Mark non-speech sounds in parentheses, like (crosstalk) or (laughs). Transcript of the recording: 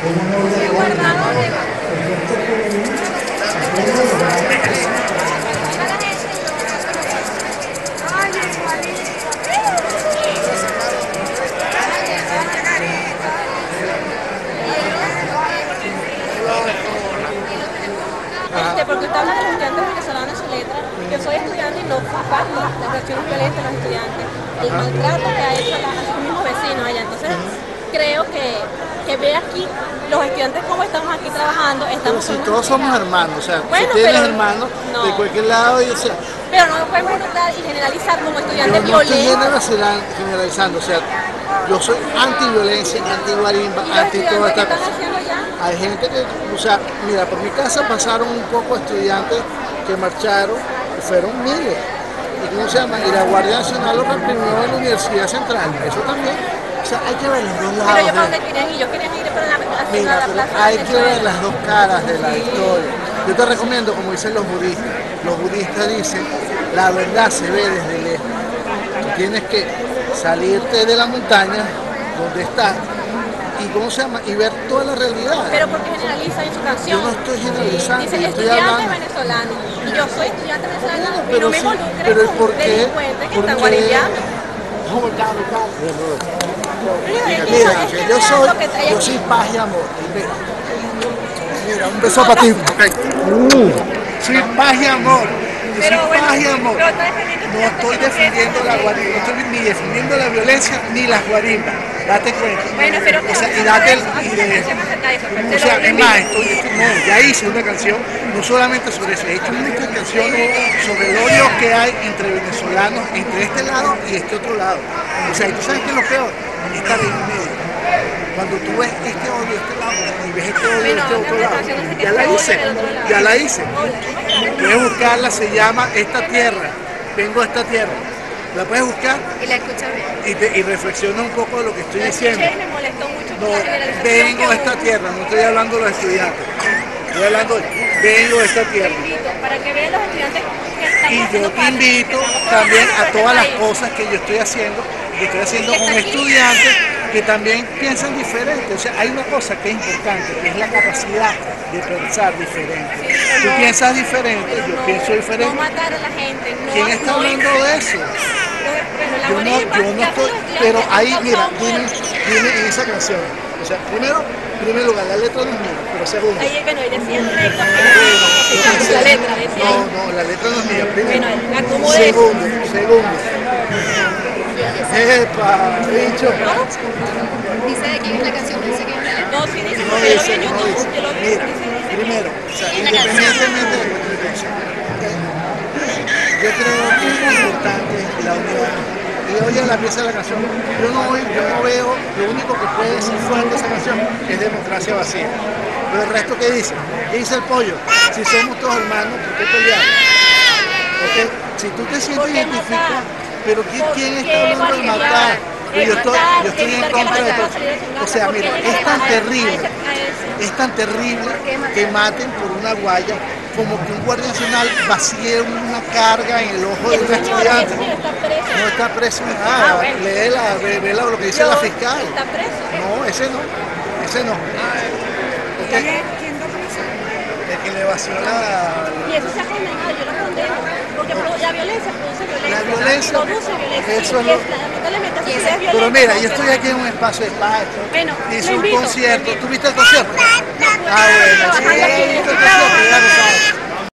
Este, porque usted habla estudiantes venezolanos en su letra. Yo soy estudiante y no las reacciones violentas de los estudiantes, el maltrato que ha hecho a, vecinos allá. Entonces, creo que, que ve aquí los estudiantes cómo estamos aquí trabajando. Pero Estamos si todos somos hermanos, o sea, Bueno, si tienes hermanos no. de cualquier lado, y, o sea, Pero no podemos notar y generalizar como yo estudiantes no estoy violentos. generalizando, generalizando, o sea, yo soy anti-violencia, anti-guarimba, los anti toda que esta cosa. Hay gente que, o sea, mira, por mi casa pasaron un poco estudiantes que marcharon, y fueron miles. ¿Y cómo se llama? Y la Guardia Nacional lo reprimió en la Universidad Central. Eso también. Sea, hay que ver los dos Pero yo para dónde querían ir, yo quería ir para la, hacia Mira, la plaza hay que ver las dos caras de la historia. Yo te recomiendo, como dicen los budistas, los budistas dicen, la verdad se ve desde lejos. Tú tienes que salirte de la montaña donde estás y cómo se llama y ver toda la realidad. Pero porque generaliza en su canción. Yo no estoy generalizando, Dice estoy estudiante hablando. venezolano. Y yo soy estudiante venezolano y Pero no me pero con ¿por qué? delincuentes que ¿Por están qué? guarimbando. Mira, yo soy, yo soy paz y amor. Mira, mira, un beso para ti. Uh, soy paz y amor. Yo soy paz y amor. No estoy defendiendo la guarimba, no estoy ni defendiendo la violencia ni las guarimbas. Date cuenta. Bueno, pero o sea, y date el, y de o sea, es más, estoy, no, ya hice una canción, no solamente sobre eso, he hecho muchas canciones sobre el odio que hay entre venezolanos, entre este lado y este otro lado. O sea, y tú sabes que es lo peor, estar en medio. Cuando tú ves este odio de este lado y ves este odio este otro lado, ya la hice, ya la hice. Puedes buscarla, se llama Esta Tierra, vengo a esta tierra. La puedes buscar Y la escucha bien. y, te- y reflexiona un poco de lo que estoy La diciendo. me molestó mucho No, vengo a esta tierra, no estoy hablando de los estudiantes. Estoy hablando de vengo a esta tierra. para que vean los estudiantes Y yo te invito también a todas las cosas que yo estoy haciendo, que estoy haciendo con estudiantes que también piensan diferente. O sea, hay una cosa que es importante, que es la capacidad de pensar diferente. Tú no- piensas diferente, yo No, pienso No diferente. matar a la gente. No, ¿Quién está no hablando de eso? Yo no, yo no estoy, pero ahí, mira, dime, dime en esa canción. O sea, primero, en primer lugar, la letra no es mía, pero segundo. Bueno, ella (laughs) la letra decía No, ahí. no, la letra no es mía, primero. Bueno. Segundo, segundo. Epa, bicho. Dice de quién es la canción, dice que es la letra. No, sí dice, No porque yo lo vi dice, en no YouTube, dice. yo lo vi, Mira, dice, dice. primero, o sea, independientemente de cualquier cosa, yo creo que es importante la unidad. Y oye la pieza de la canción, yo no, oí- yo no veo, lo único que puede decir fuerte esa canción es democracia vacía. Pero el resto, ¿qué dice? ¿Qué dice el pollo? Si somos todos hermanos, ¿por qué pelear? ¿Ok? Si tú te sientes ¿Por qué identificado, pero ¿qui- ¿Por ¿quién está hablando de matar? Yo estoy, yo estoy en que contra de todo. O sea, ¿por qué mira, es tan terrible. Es tan terrible que maten por una guaya como que un guardia nacional vacíe una carga en el ojo de un estudiante. Está preso. No está preso en Ah, nada. bueno. Léela, ve, ve la- lo que dice Yo- la fiscal. Está preso. No, ese no. Ese no. Ok. El que le vació la. Y eso se ha condenado, yo lo condeno. Porque produ- la violencia produce violencia. La violencia, Produce violencia. eso y es lo- es- lamentablemente, si es Pero mira, no, yo estoy aquí en un espacio de paz. Bueno, Hice lo un invito, concierto. lo invito. ¿Tú viste el concierto? No Ah, bueno, trabajando aquí en sí.